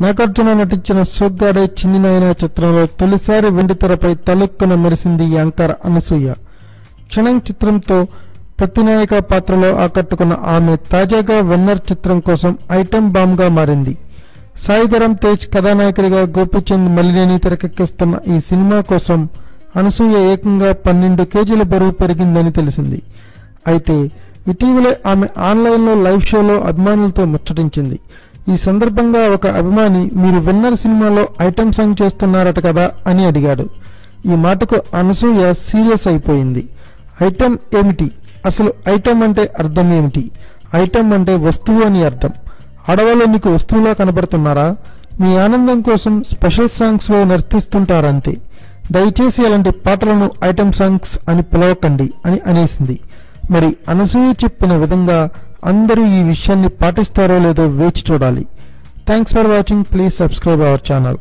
నాగార్జున నటించిన సోగ్గాడే చిన్ని నాయన చిత్రంలో తొలిసారి వెండితెరపై తలుక్కున మెరిసింది యాంకర్ అనసూయ. క్షణం చిత్రంతో ప్రతినాయక పాత్రలో ఆకట్టుకున్న ఆమె తాజాగా వెన్నర్ చిత్రం కోసం ఐటెం బాంబ్గా మారింది. సాయిధరం తేజ్ కథానాయకుడిగా గోపిచంద్ మలినేని తెరకెక్కిస్తున్న ఈ సినిమా కోసం అనసూయ ఏకంగా పన్నెండు కేజీల బరువు పెరిగిందని తెలిసింది. అయితే ఇటీవలే ఆమె ఆన్లైన్లో లైవ్ షోలో అభిమానులతో ముచ్చటించింది. ఈ సందర్భంగా ఒక అభిమాని మీరు విన్నర్ సినిమాలో ఐటెం సాంగ్ చేస్తున్నారట కదా అని అడిగాడు. ఈ మాటకు అనసూయ సీరియస్ అయిపోయింది. ఐటమ్ ఏమిటి? అసలు ఐటెం అంటే అర్థం ఏమిటి? ఐటెం అంటే వస్తువు అని అర్థం. ఆడవాళ్ళు మీకు వస్తువులా కనబడుతున్నారా? మీ ఆనందం కోసం స్పెషల్ సాంగ్స్లో నర్తిస్తుంటారంతే. దయచేసి అలాంటి పాటలను ఐటెం సాంగ్స్ అని పిలవకండి అని అనేసింది. మరి అనసూయ చెప్పిన విధంగా అందరూ ఈ విషయాన్ని పాటిస్తారో లేదో వేచి చూడాలి. Thanks for watching please subscribe our channel